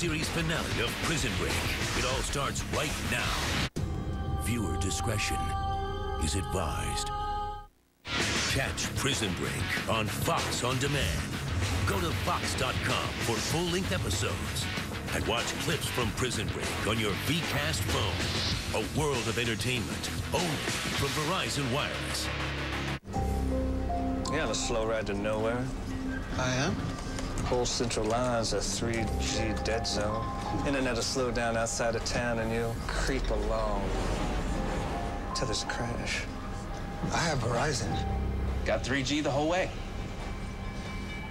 series finale of Prison Break. It all starts right now. Viewer discretion is advised. Catch Prison Break on Fox On Demand. Go to Fox.com for full-length episodes and watch clips from Prison Break on your VCast phone. A world of entertainment only from Verizon Wireless. Yeah, a slow ride to nowhere. I am? Whole central line's a 3G dead zone. Internet will slow down outside of town and you'll creep along till there's a crash. I have Verizon. Got 3G the whole way.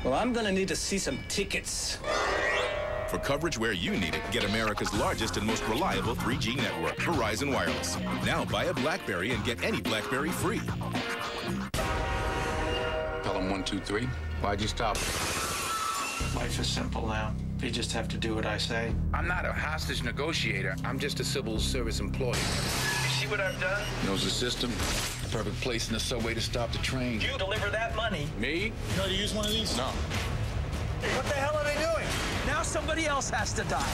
Well, I'm gonna need to see some tickets. For coverage where you need it, get America's largest and most reliable 3G network, Verizon Wireless. Now buy a BlackBerry and get any BlackBerry free. Pelham 123. Why'd you stop? Life is simple now. You just have to do what I say. I'm not a hostage negotiator. I'm just a civil service employee. You see what I've done? Knows the system. Perfect place in the subway to stop the train. You deliver that money. Me? You know how to use one of these? No. What the hell are they doing? Now somebody else has to die.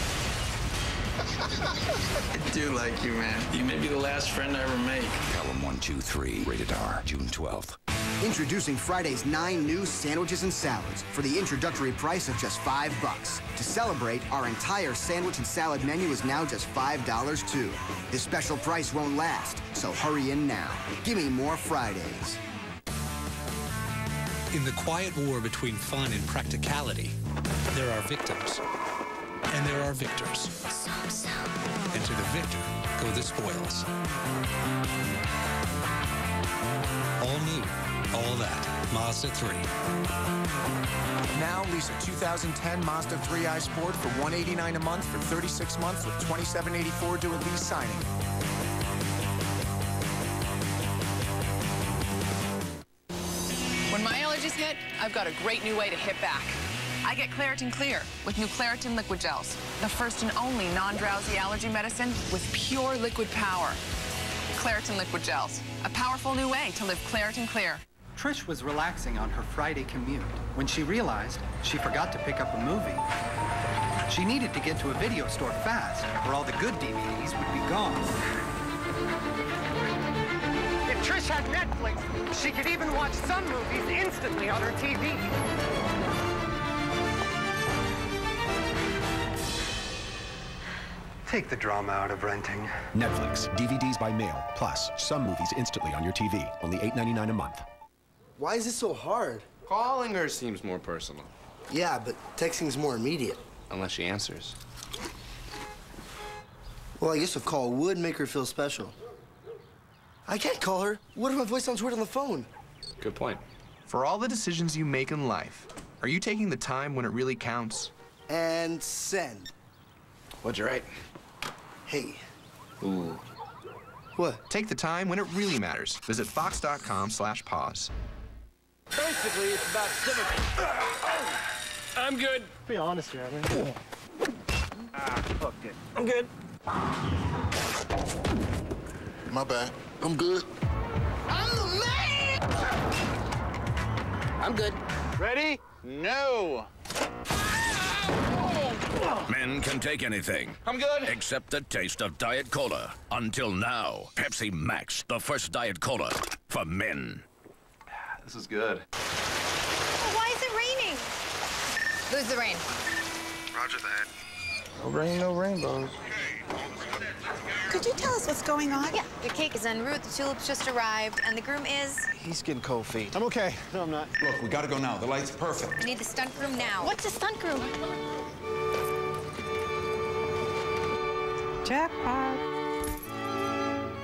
I do like you, man. You may be the last friend I ever make. Pelham 123. Rated R. June 12th. Introducing Friday's nine new sandwiches and salads for the introductory price of just five bucks. To celebrate, our entire sandwich and salad menu is now just five dollars too. This special price won't last, so hurry in now. Give me more Fridays. In the quiet war between fun and practicality, there are victims. And there are victors. And to the victor go the spoils. All new, all that. Mazda 3. Now lease a 2010 Mazda 3i Sport for 189 a month for 36 months with 2784 due at lease signing. When my allergies hit, I've got a great new way to hit back. I get Claritin Clear with new Claritin Liquid Gels, the first and only non-drowsy allergy medicine with pure liquid power. Claritin Liquid Gels, a powerful new way to live Claritin Clear. Trish was relaxing on her Friday commute when she realized she forgot to pick up a movie. She needed to get to a video store fast, or all the good DVDs would be gone. If Trish had Netflix, she could even watch some movies instantly on her TV. Take the drama out of renting. Netflix, DVDs by mail, plus some movies instantly on your TV. Only $8.99 a month. Why is this so hard? Calling her seems more personal. Yeah, but texting's more immediate. Unless she answers. Well, I guess a call would make her feel special. I can't call her. What if my voice sounds weird on the phone? Good point. For all the decisions you make in life, are you taking the time when it really counts? And send. What'd you write? Hey. Ooh. What? Take the time when it really matters. Visit fox.com slash pause. Basically, it's about civic. I'm good. Be honest here, I mean. Ah, fuck it. I'm good. My bad. I'm good. I'm the man! I'm good. Ready? No. Men can take anything. I'm good. Except the taste of Diet Cola. Until now, Pepsi Max, the first Diet Cola for men. This is good. Why is it raining? Lose the rain? Roger that. No rain, no rainbows. Could you tell us what's going on? Yeah, the cake is en route, the tulips just arrived, and the groom is... He's getting cold feet. I'm okay. No, I'm not. Look, we gotta go now. The light's perfect. We need the stunt groom now. What's a stunt groom? Jackpot.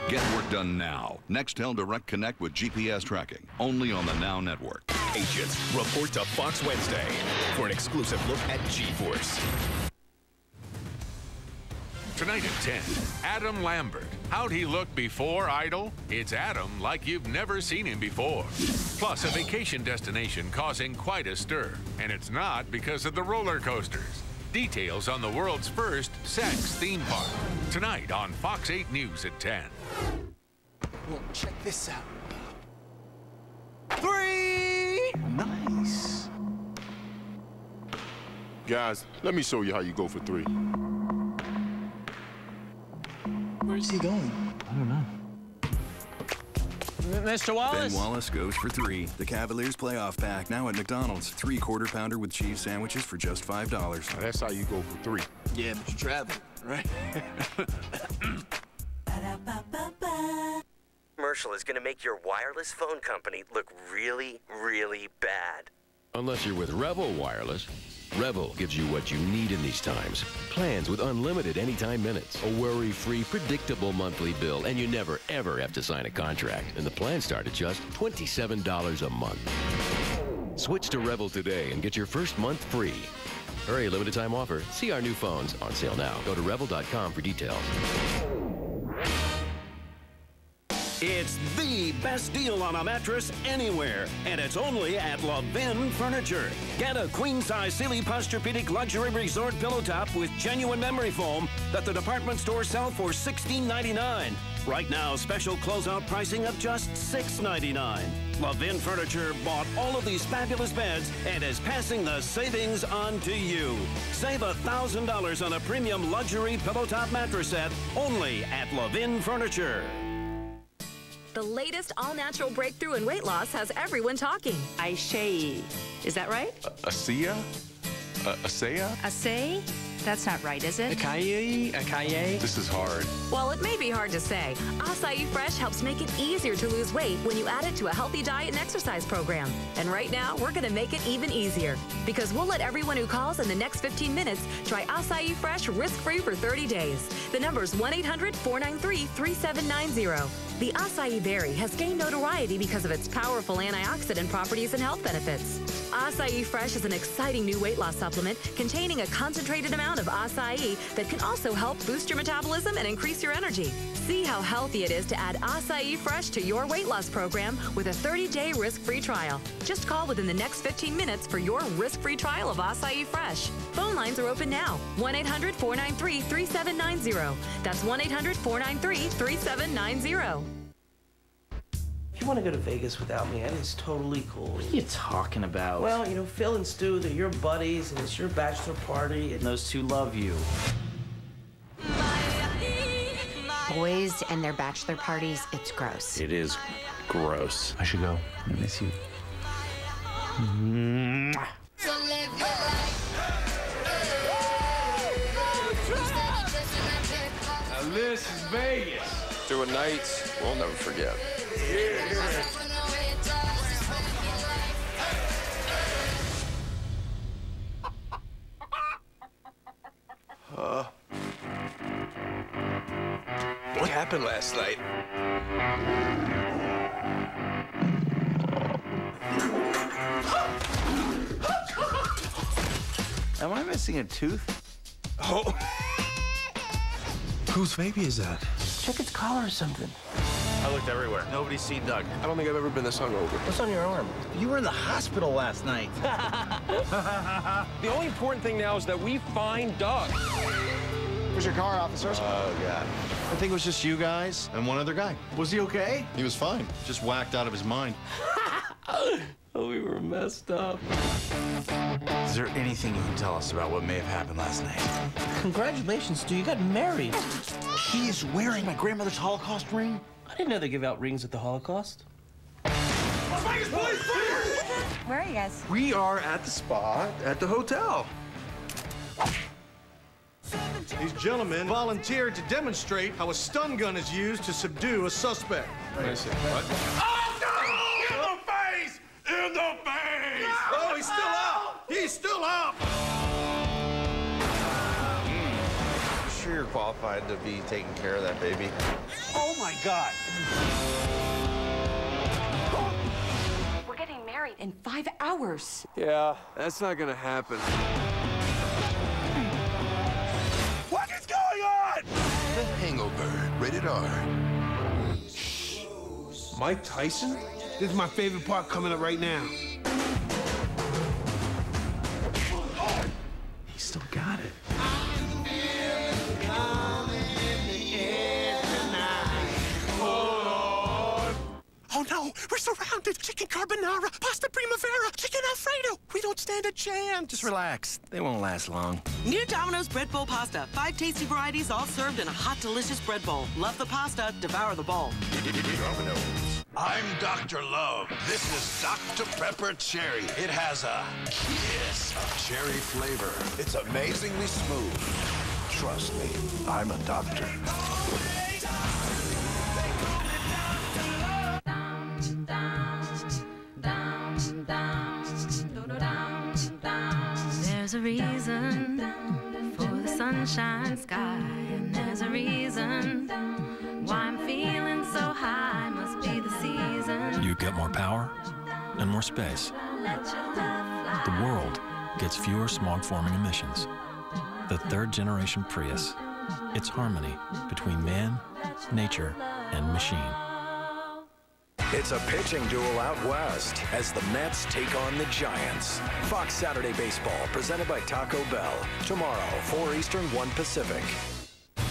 Get work done now. Nextel Direct Connect with GPS tracking. Only on the Now Network. Agents, report to Fox Wednesday for an exclusive look at G-Force. Tonight at 10, Adam Lambert. How'd he look before Idol? It's Adam like you've never seen him before. Plus, a vacation destination causing quite a stir. And it's not because of the roller coasters. Details on the world's first sex theme park. Tonight on Fox 8 News at 10. Well, check this out. Three! Nice. Guys, let me show you how you go for three. Where's he going? I don't know. Mr. Wallace? Ben Wallace goes for three. The Cavaliers playoff pack now at McDonald's. Three quarter pounder with cheese sandwiches for just $5. that's how you go for three. Yeah, but you're traveling, right? Commercial is going to make your wireless phone company look really, really bad. Unless you're with Revol Wireless. Revol gives you what you need in these times. Plans with unlimited anytime minutes, a worry-free, predictable monthly bill, and you never, ever have to sign a contract. And the plans start at just $27 a month. Switch to Revol today and get your first month free. Hurry, limited time offer. See our new phones on sale now. Go to revol.com for details. It's the best deal on a mattress anywhere, and it's only at Levin Furniture. Get a queen-size Sealy Posturepedic luxury resort pillow top with genuine memory foam that the department stores sell for $16.99. Right now, special closeout pricing of just $6.99. Levin Furniture bought all of these fabulous beds and is passing the savings on to you. Save $1,000 on a premium luxury pillow top mattress set only at Levin Furniture. The latest all-natural breakthrough in weight loss has everyone talking. Aishay. Is that right? Asia? Uh, Asea? Asay? That's not right, is it? Akaye? Akaye? This is hard. Well, it may be hard to say. Acai Fresh helps make it easier to lose weight when you add it to a healthy diet and exercise program. And right now, we're going to make it even easier because we'll let everyone who calls in the next 15 minutes try Acai Fresh risk-free for 30 days. The number's 1-800-493-3790. The acai berry has gained notoriety because of its powerful antioxidant properties and health benefits. Acai Fresh is an exciting new weight loss supplement containing a concentrated amount of acai that can also help boost your metabolism and increase your energy. See how healthy it is to add Acai Fresh to your weight loss program with a 30-day risk-free trial. Just call within the next 15 minutes for your risk-free trial of Acai Fresh. Phone lines are open now. 1-800-493-3790. That's 1-800-493-3790. If you want to go to Vegas without me, that is totally cool. What are you talking about? Well, you know, Phil and Stu, they're your buddies, and it's your bachelor party. And those two love you. Boys and their bachelor parties, it's gross. It is gross. I should go. I miss you. Now this is Vegas. Through a night we'll never forget. Uh, what happened last night? Am I missing a tooth? Oh. Whose baby is that? Check its collar or something. I looked everywhere. Nobody's seen Doug. I don't think I've ever been this hungover. What's on your arm? You were in the hospital last night. The only important thing now is that we find Doug. Where's your car, officers? Oh, God. I think it was just you guys and one other guy. Was he okay? He was fine. Just whacked out of his mind. Oh, we were messed up. Is there anything you can tell us about what may have happened last night? Congratulations, Stu. You got married. He's wearing my grandmother's Holocaust ring? I didn't know they give out rings at the Holocaust. Las Vegas police! Where are you guys? We are at the spa at the hotel. These gentlemen volunteered to demonstrate how a stun gun is used to subdue a suspect. I see. What? Oh, no! In the face! In the face! Oh, he's still up! He's still up! Qualified to be taking care of that baby. Oh, my God. We're getting married in five hours. Yeah, that's not gonna happen. What is going on? The Hangover, rated R. Mike Tyson? This is my favorite part coming up right now. Surrounded. Chicken carbonara, pasta primavera, chicken alfredo. We don't stand a a chance. Just relax. They won't last long. New Domino's Bread Bowl Pasta. Five tasty varieties all served in a hot, delicious bread bowl. Love the pasta, devour the bowl. Domino's. I'm Dr. Love. This is Dr. Pepper Cherry. It has a kiss of cherry flavor. It's amazingly smooth. Trust me, I'm a doctor. There's a reason for the sunshine sky, and there's a reason why I'm feeling so high. Must be the season. You get more power and more space. The world gets fewer smog forming emissions. The third generation Prius. It's harmony between man, nature, and machine. It's a pitching duel out west as the Mets take on the Giants. Fox Saturday Baseball, presented by Taco Bell. Tomorrow, 4 Eastern, 1 Pacific.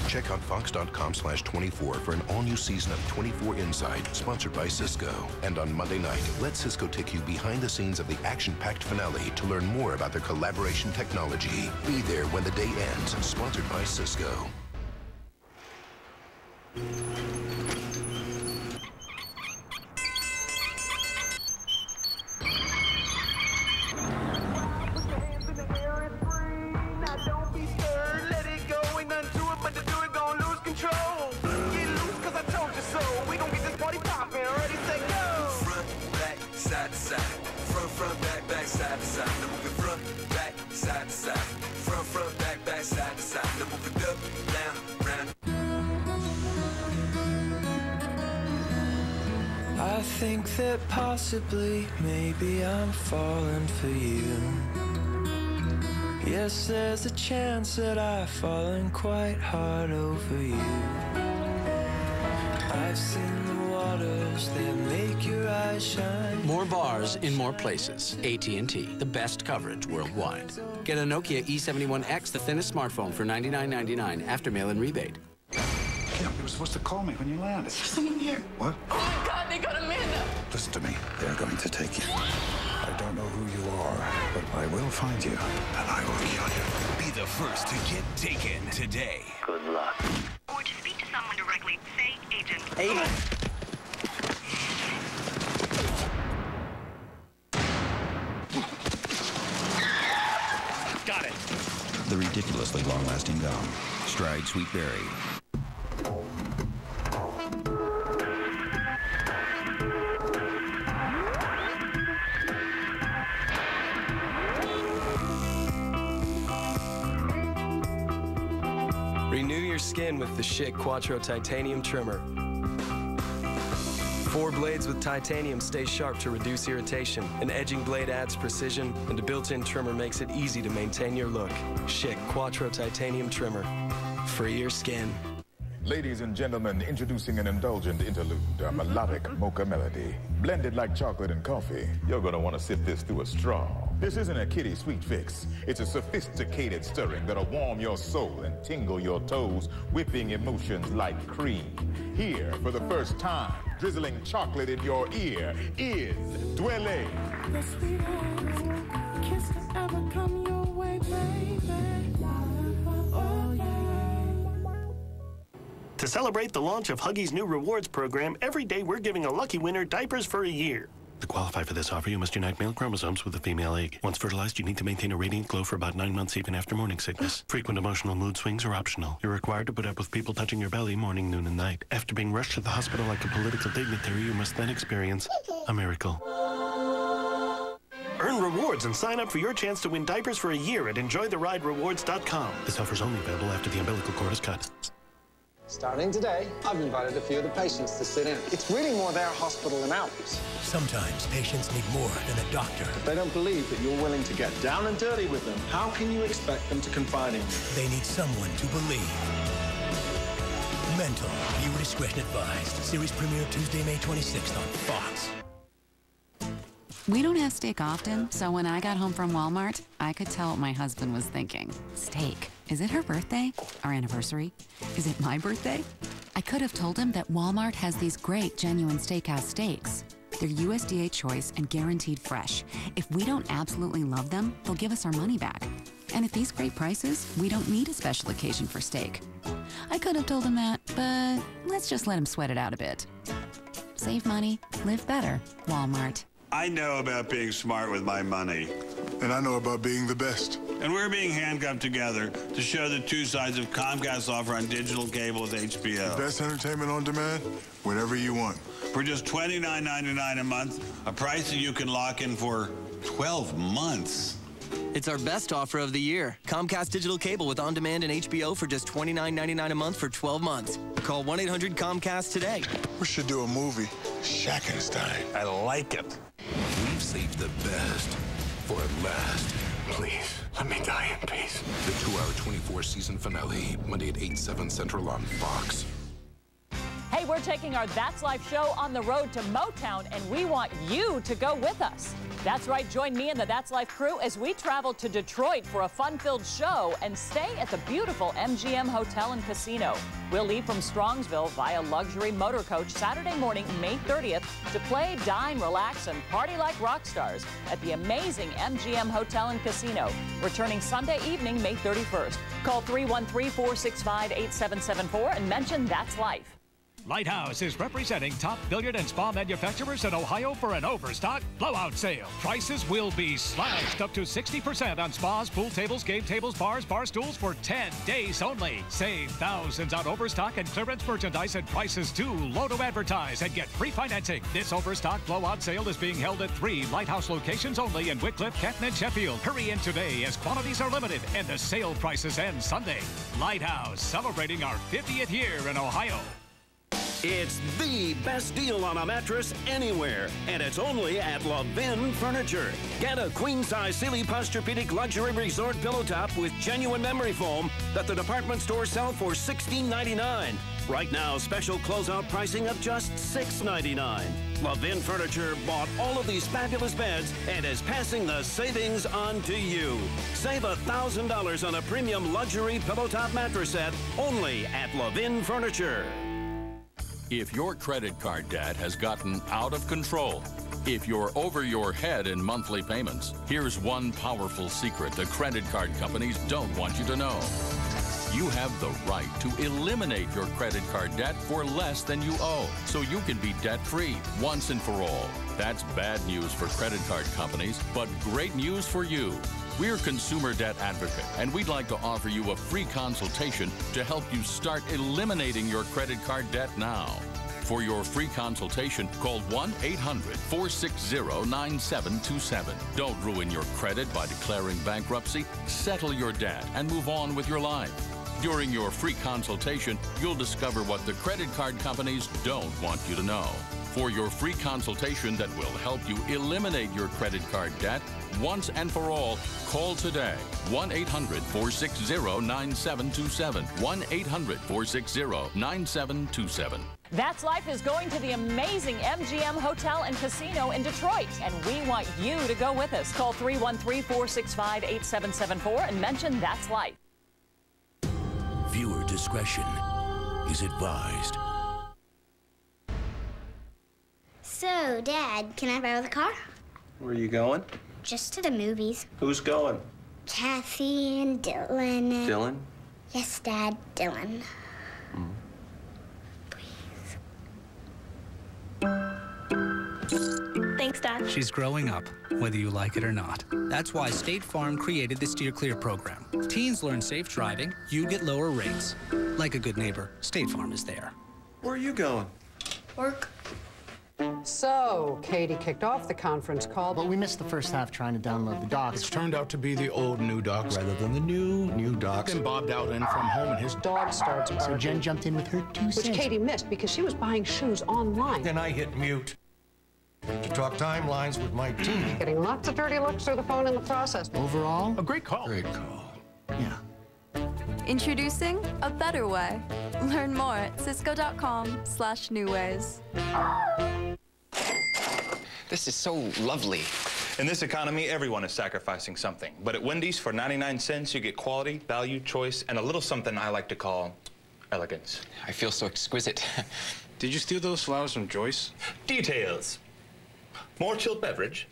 Check out fox.com slash 24 for an all-new season of 24 Inside, sponsored by Cisco. And on Monday night, let Cisco take you behind the scenes of the action-packed finale to learn more about their collaboration technology. Be there when the day ends, sponsored by Cisco. Think that possibly, maybe I'm falling for you. Yes, there's a chance that I've fallen quite hard over you. I've seen the waters that make your eyes shine. More bars in more places. AT&T, the best coverage worldwide. Get a Nokia E71X, the thinnest smartphone for $99.99 after mail-in rebate. Kim, you were supposed to call me when you landed. There's someone here. What? Oh Listen to me. They're going to take you. I don't know who you are, but I will find you, and I will kill you. Be the first to get taken today. Good luck. Or to speak to someone directly, say agent. Agent. Got it. The ridiculously long-lasting gum. Stride Sweet skin with the Schick Quattro Titanium Trimmer. Four blades with titanium stay sharp to reduce irritation. An edging blade adds precision, and a built-in trimmer makes it easy to maintain your look. Schick Quattro Titanium Trimmer. Free your skin. Ladies and gentlemen, introducing an indulgent interlude, a melodic mocha melody. Blended like chocolate and coffee. You're gonna want to sip this through a straw. This isn't a kiddie sweet fix. It's a sophisticated stirring that'll warm your soul and tingle your toes, whipping emotions like cream. Here, for the first time, drizzling chocolate in your ear is Dwelle. The sweetest kiss to ever come your way, baby. Oh, yeah. To celebrate the launch of Huggies' new rewards program, every day we're giving a lucky winner diapers for a year. To qualify for this offer, you must unite male chromosomes with a female egg. Once fertilized, you need to maintain a radiant glow for about nine months, even after morning sickness. Frequent emotional mood swings are optional. You're required to put up with people touching your belly morning, noon, and night. After being rushed to the hospital like a political dignitary, you must then experience a miracle. Earn rewards and sign up for your chance to win diapers for a year at enjoytheriderewards.com. This offer is only available after the umbilical cord is cut. Starting today, I've invited a few of the patients to sit in. It's really more their hospital than ours. Sometimes patients need more than a doctor. If they don't believe that you're willing to get down and dirty with them, how can you expect them to confide in you? They need someone to believe. Mental. Viewer discretion advised. Series premiere Tuesday, May 26th on Fox. We don't have steak often, so when I got home from Walmart, I could tell what my husband was thinking. Steak. Is it her birthday? Our anniversary? Is it my birthday? I could have told him that Walmart has these great genuine steakhouse steaks. They're USDA choice and guaranteed fresh. If we don't absolutely love them, they'll give us our money back. And at these great prices, we don't need a special occasion for steak. I could have told him that, but let's just let him sweat it out a bit. Save money, live better. Walmart. I know about being smart with my money. And I know about being the best. And we're being handcuffed together to show the two sides of Comcast's offer on digital cable with HBO. The best entertainment on demand, whenever you want. For just $29.99 a month, a price that you can lock in for 12 months. It's our best offer of the year. Comcast Digital Cable with on demand and HBO for just $29.99 a month for 12 months. Call 1 800 Comcast today. We should do a movie. Shackenstein. I like it. We've saved the best for last. Please, let me die in peace. The two hour 24 season finale, Monday at 8, 7 Central on Fox. Hey, we're taking our That's Life show on the road to Motown, and we want you to go with us. That's right, join me and the That's Life crew as we travel to Detroit for a fun filled show and stay at the beautiful MGM Hotel and Casino. We'll leave from Strongsville via luxury motor coach Saturday morning, May 30th, to play, dine, relax, and party like rock stars at the amazing MGM Hotel and Casino. Returning Sunday evening, May 31st. Call 313 465 8774 and mention That's Life. Lighthouse is representing top billiard and spa manufacturers in Ohio for an overstock blowout sale. Prices will be slashed up to 60% on spas, pool tables, game tables, bars, bar stools for 10 days only. Save thousands on overstock and clearance merchandise and prices too low to advertise and get free financing. This overstock blowout sale is being held at three Lighthouse locations only in Wickliffe, Canton, and Sheffield. Hurry in today as quantities are limited and the sale prices end Sunday. Lighthouse celebrating our 50th year in Ohio. It's the best deal on a mattress anywhere, and it's only at Levin Furniture. Get a queen-size Sealy Posturepedic luxury resort pillow top with genuine memory foam that the department stores sell for $16.99. Right now, special closeout pricing of just $6.99. Levin Furniture bought all of these fabulous beds and is passing the savings on to you. Save $1,000 on a premium luxury pillow top mattress set only at Levin Furniture. If your credit card debt has gotten out of control, if you're over your head in monthly payments, here's one powerful secret the credit card companies don't want you to know. You have the right to eliminate your credit card debt for less than you owe, so you can be debt free once and for all. That's bad news for credit card companies, but great news for you. We're Consumer Debt Advocate, and we'd like to offer you a free consultation to help you start eliminating your credit card debt now. For your free consultation, call 1 800 460 9727. Don't ruin your credit by declaring bankruptcy. Settle your debt and move on with your life. During your free consultation, you'll discover what the credit card companies don't want you to know. For your free consultation that will help you eliminate your credit card debt once and for all, call today 1 800 460 9727. 1 800 460 9727. That's Life is going to the amazing MGM Hotel and Casino in Detroit, and we want you to go with us. Call 313 465 8774 and mention That's Life. Viewer discretion is advised. So, Dad, can I borrow the car? Where are you going? Just to the movies. Who's going? Kathy and Dylan. And... Dylan? Yes, Dad, Dylan. Mm. Thanks, Dad. She's growing up, whether you like it or not. That's why State Farm created the Steer Clear program. Teens learn safe driving, you get lower rates. Like a good neighbor, State Farm is there. Where are you going? Work. So, Katie kicked off the conference call. But we missed the first half trying to download the docs. It's turned out to be the old new docs rather than the new new docs. And bobbed out in from home and his dog starts barking. So Jen jumped in with her two cents. Which. Katie missed because she was buying shoes online. Then I hit mute to talk timelines with my team. Getting lots of dirty looks through the phone in the process. Overall, A great call. Great call. yeah. Introducing a better way. Learn more at cisco.com slash new ways. This is so lovely. In this economy, everyone is sacrificing something. But at Wendy's, for 99 cents, you get quality, value, choice, and a little something I like to call elegance. I feel so exquisite. Did you steal those flowers from Joyce? Details. More chilled beverage.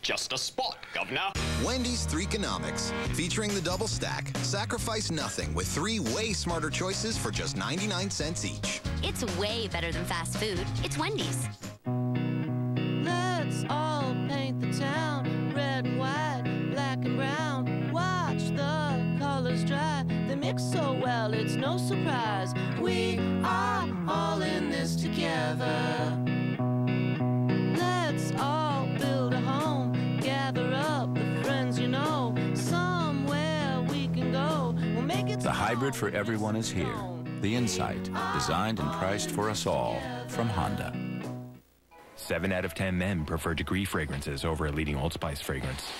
Just a spot, governor. Wendy's Threeconomics, featuring the double stack. Sacrifice nothing with three way smarter choices for just 99 cents each. It's way better than fast food. It's Wendy's. Let's all paint the town red and white, black and brown. Watch the colors dry. They mix so well, it's no surprise. We are all in this together. The hybrid for everyone is here. The Insight, designed and priced for us all from Honda. Seven out of ten men prefer degree fragrances over a leading Old Spice fragrance.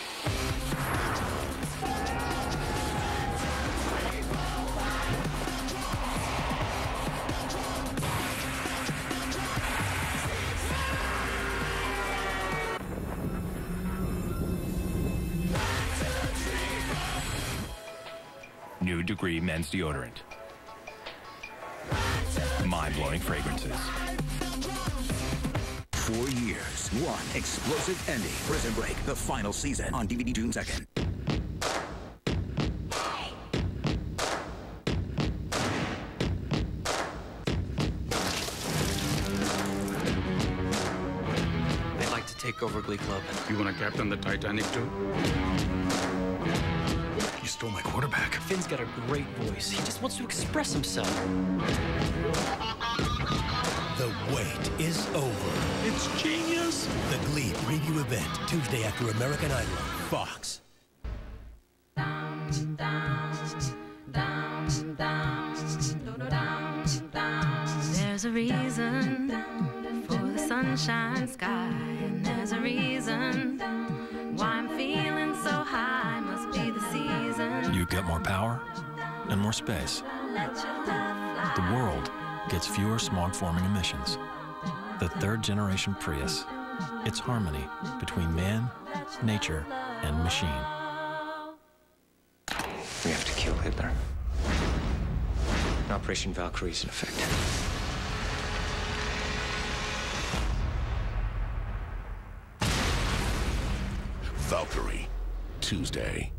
Men's Deodorant. Mind-blowing fragrances. Four years, one explosive ending. Prison Break, the final season on DVD June 2nd. I'd like to take over Glee Club. You want to captain the Titanic too? You stole my quarterback. Finn's got a great voice. He just wants to express himself. The wait is over. It's genius. The Glee preview event, Tuesday after American Idol on Fox. There's a reason for the sunshine sky, and there's a reason why I'm feeling so high. Must be the season. You get more power and more space. The world gets fewer smog forming emissions. The third generation Prius. It's harmony between man, nature, and machine. We have to kill Hitler. Operation Valkyrie is in effect. Valkyrie, Tuesday.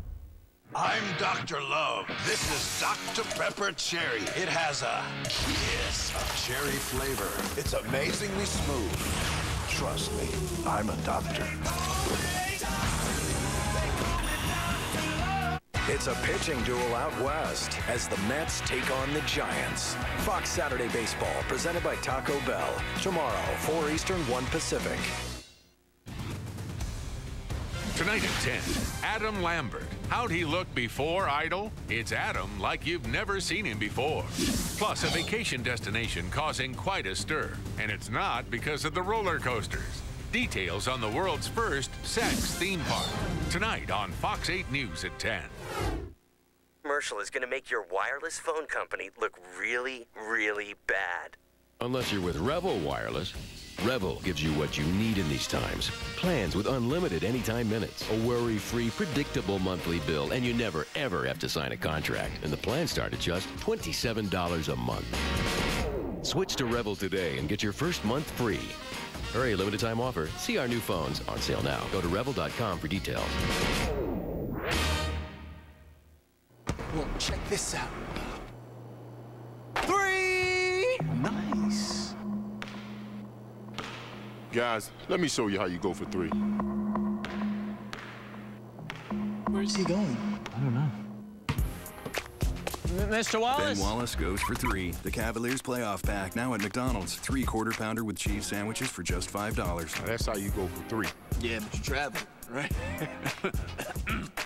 I'm Dr. Love. This is Dr. Pepper Cherry. It has a kiss of cherry flavor. It's amazingly smooth. Trust me, I'm a doctor. It's a pitching duel out west as the Mets take on the Giants. Fox Saturday Baseball, presented by Taco Bell. Tomorrow, 4 Eastern, 1 Pacific. Tonight at 10, Adam Lambert. How'd he look before Idol? It's Adam like you've never seen him before. Plus, a vacation destination causing quite a stir. And it's not because of the roller coasters. Details on the world's first sex theme park. Tonight on Fox 8 News at 10. Commercial is going to make your wireless phone company look really, really bad. Unless you're with Revol Wireless. Revol gives you what you need in these times. Plans with unlimited anytime minutes, a worry-free, predictable monthly bill, and you never, ever have to sign a contract. And the plans start at just $27 a month. Switch to Revol today and get your first month free. Hurry, limited time offer. See our new phones on sale now. Go to revol.com for details. Well, check this out. Guys, let me show you how you go for three. Where's he going? I don't know. Mr. Wallace? Ben Wallace goes for three. The Cavaliers playoff pack now at McDonald's. Three quarter pounder with cheese sandwiches for just $5. that's how you go for three. Yeah, but you're traveling, right?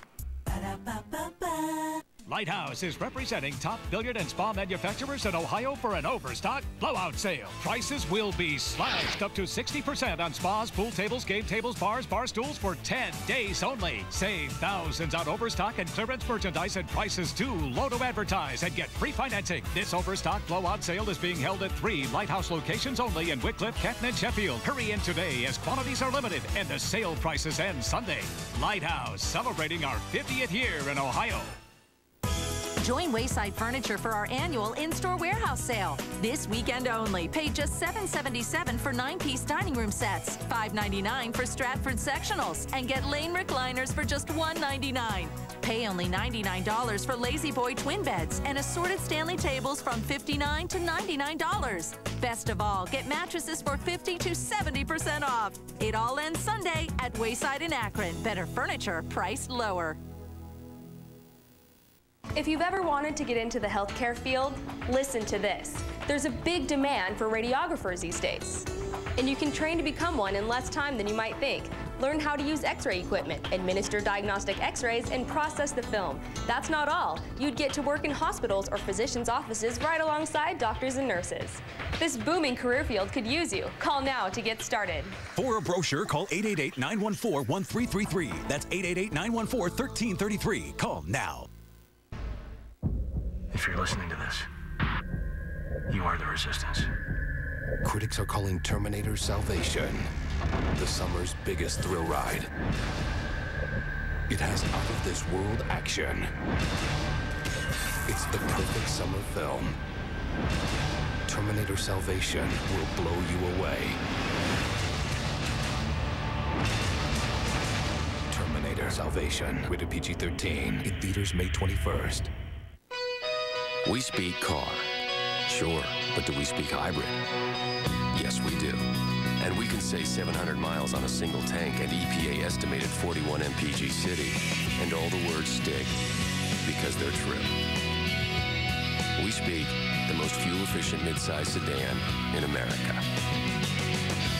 Lighthouse is representing top billiard and spa manufacturers in Ohio for an overstock blowout sale. Prices will be slashed up to 60% on spas, pool tables, game tables, bars, bar stools for 10 days only. Save thousands on overstock and clearance merchandise and prices too low to advertise and get free financing. This overstock blowout sale is being held at three Lighthouse locations only in Wickliffe, Canton, and Sheffield. Hurry in today as quantities are limited and the sale prices end Sunday. Lighthouse celebrating our 50th year in Ohio. Join Wayside Furniture for our annual in-store warehouse sale. This weekend only. Pay just 777 for nine-piece dining room sets, 599 for Stratford sectionals, and get Lane recliners for just 199. Pay only $99 for La-Z-Boy twin beds and assorted Stanley tables from $59 to $99. Best of all, get mattresses for 50 to 70% off. It all ends Sunday at Wayside in Akron. Better furniture, priced lower. If you've ever wanted to get into the healthcare field, listen to this. There's a big demand for radiographers these days. And you can train to become one in less time than you might think. Learn how to use x-ray equipment, administer diagnostic x-rays, and process the film. That's not all. You'd get to work in hospitals or physicians' offices right alongside doctors and nurses. This booming career field could use you. Call now to get started. For a brochure, call 888-914-1333. That's 888-914-1333. Call now. If you're listening to this, you are the resistance. Critics are calling Terminator Salvation the summer's biggest thrill ride. It has out-of-this-world action. It's the perfect summer film. Terminator Salvation will blow you away. Terminator Salvation, rated PG-13, in theaters May 21st. We speak car. Sure, but do we speak hybrid? Yes, we do. And we can say 700 miles on a single tank and EPA estimated 41 mpg city. And all the words stick because they're true. We speak the most fuel-efficient midsize sedan in America.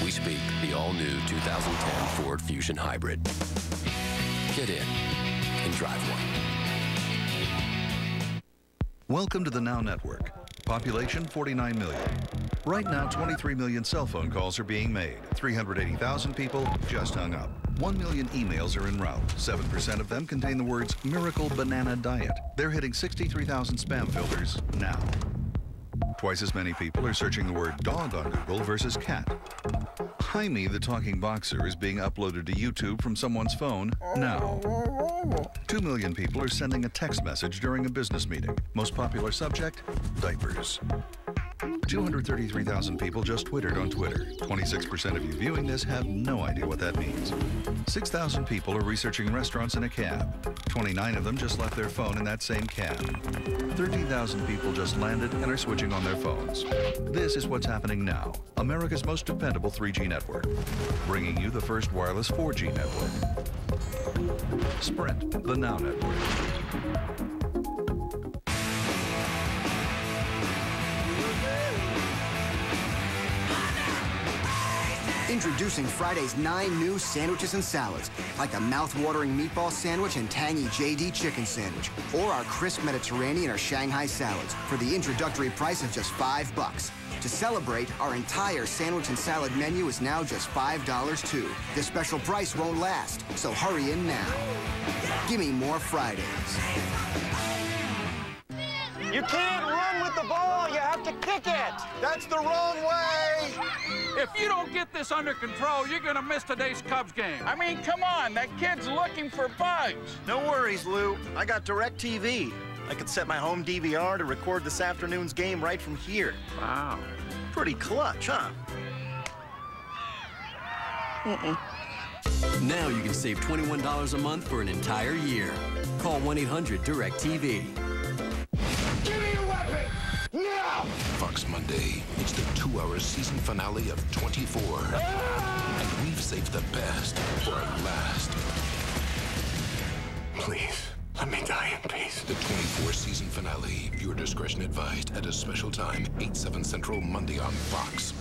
We speak the all-new 2010 Ford Fusion Hybrid. Get in and drive one. Welcome to the Now Network. Population 49 million. Right now, 23 million cell phone calls are being made. 380,000 people just hung up. 1 million emails are en route. 7% of them contain the words Miracle Banana Diet. They're hitting 63,000 spam filters now. Twice as many people are searching the word dog on Google versus cat. Jaime the Talking Boxer is being uploaded to YouTube from someone's phone now. Two million people are sending a text message during a business meeting. Most popular subject? Diapers. 233,000 people just Twittered on Twitter. 26% of you viewing this have no idea what that means. 6,000 people are researching restaurants in a cab. 29 of them just left their phone in that same cab. 13,000 people just landed and are switching on their phones. This is what's happening now. America's most dependable 3G network. Bringing you the first wireless 4G network. Sprint, the Now Network. Introducing Friday's nine new sandwiches and salads, like the mouth-watering meatball sandwich and tangy JD chicken sandwich, or our crisp Mediterranean or Shanghai salads for the introductory price of just five bucks. To celebrate, our entire sandwich and salad menu is now just $5 too. This special price won't last, so hurry in now. Give me more Fridays. You can't run with the ball. You have to kick it. That's the wrong way. If you don't get this under control, you're going to miss today's Cubs game. I mean, come on. That kid's looking for bugs. No worries, Lou. I got DirecTV. I could set my home DVR to record this afternoon's game right from here. Wow. Pretty clutch, huh? Mm-mm. Now you can save $21 a month for an entire year. Call 1-800-DIRECTV. Give me your weapon! Now! Fox Monday. It's the two-hour season finale of 24. And we've saved the best for last. Please, let me die in peace. The 24 season finale. Viewer discretion advised at a special time, 8, 7 Central, Monday on Fox.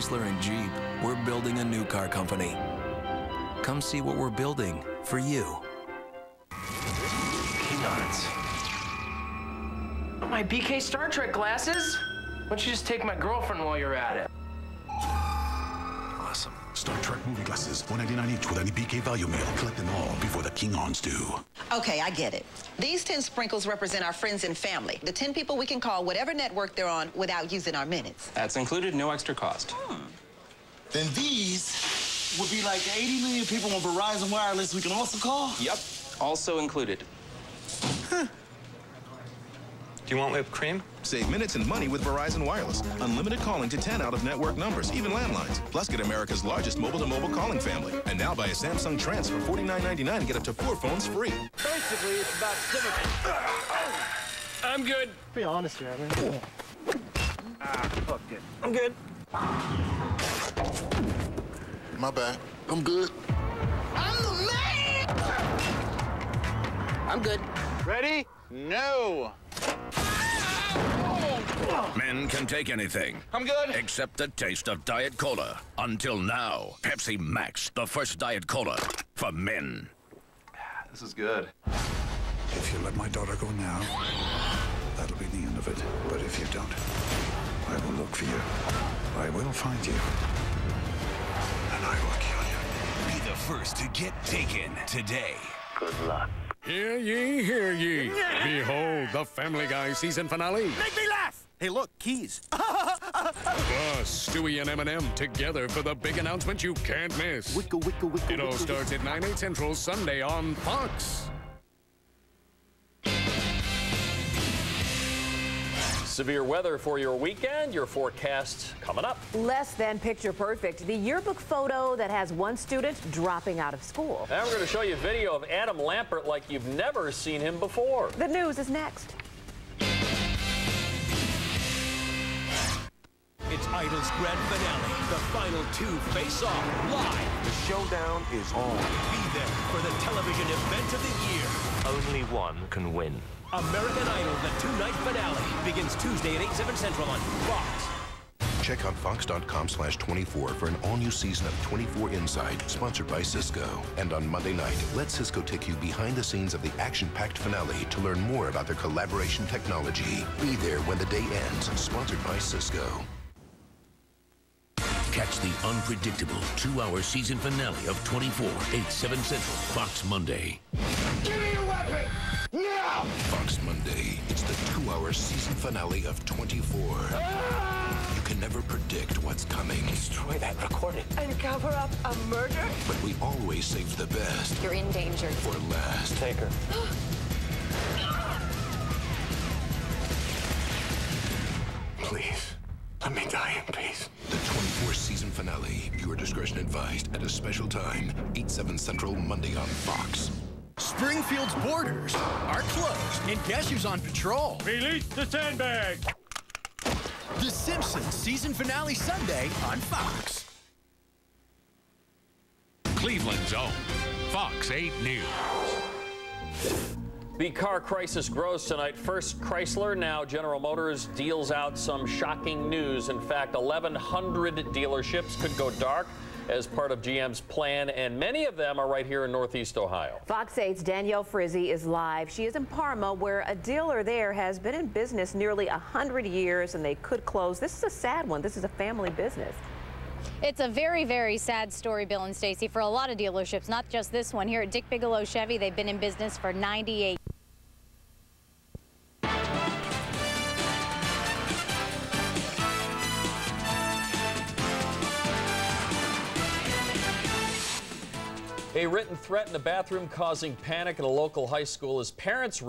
Chrysler, and Jeep, we're building a new car company. Come see what we're building for you. Peanuts. My BK Star Trek glasses? Why don't you just take my girlfriend while you're at it? Awesome. Star Trek movie glasses, 199 each with any BK value meal. Collect them all before the Klingons do. Okay, I get it. These 10 sprinkles represent our friends and family, the 10 people we can call whatever network they're on without using our minutes. That's included, no extra cost. Hmm. Then these would be like 80 million people on Verizon Wireless we can also call? Yep, also included. Do you want whipped cream? Save minutes and money with Verizon Wireless. Unlimited calling to 10 out of network numbers, even landlines. Plus, get America's largest mobile-to-mobile calling family. And now buy a Samsung Trance for $49.99 and get up to four phones free. Basically, it's about civic. I'm good. Be honest here, man. Ah, fuck it. I'm good. My bad. I'm good. I'm the man! I'm good. Ready? No. Men can take anything. I'm good. Except the taste of Diet Cola. Until now, Pepsi Max, the first Diet Cola for men. This is good. If you let my daughter go now, that'll be the end of it. But if you don't, I will look for you. I will find you. And I will kill you. Be the first to get taken today. Good luck. Hear ye, hear ye. Behold the Family Guy season finale. Make me laugh! Hey, look, keys. Plus, uh, Stewie and Eminem together for the big announcement you can't miss. Wicka, wicka, wicka, It all wicka, starts at 9, 8 central Sunday on Fox. Severe weather for your weekend. Your forecast coming up. Less than picture perfect. The yearbook photo that has one student dropping out of school. And we're going to show you a video of Adam Lambert like you've never seen him before. The news is next. It's Idol's grand finale. The final two face off live. The showdown is on. Be there for the television event of the year. Only one can win. American Idol, the two-night finale, begins Tuesday at 8, 7 Central on Fox. Check out Fox.com slash 24 for an all-new season of 24 Inside, sponsored by Cisco. And on Monday night, let Cisco take you behind the scenes of the action-packed finale to learn more about their collaboration technology. Be there when the day ends, sponsored by Cisco. Catch the unpredictable two-hour season finale of 24, 8, 7 Central, Fox Monday. Give me your weapon! Now! Fox Monday, it's the two-hour season finale of 24. Ah! You can never predict what's coming. Destroy that recording. And cover up a murder? But we always save the best You're in danger. for last. Take her. Please, let me die in peace. The 24 season finale. Viewer discretion advised at a special time, 8, 7 Central, Monday on Fox. Springfield's borders are closed and Cashier's on patrol. Release the sandbag. The Simpsons season finale Sunday on Fox. Cleveland's own Fox 8 News. The car crisis grows tonight. First, Chrysler, now General Motors, deals out some shocking news. In fact, 1,100 dealerships could go dark as part of GM's plan, and many of them are right here in Northeast Ohio. Fox 8's Danielle Frizzy is live. She is in Parma, where a dealer there has been in business nearly 100 years, and they could close. This is a sad one. This is a family business. It's a very, very sad story, Bill and Stacy, for a lot of dealerships, not just this one. Here at Dick Bigelow Chevy, they've been in business for 98 A written threat in the bathroom causing panic at a local high school as parents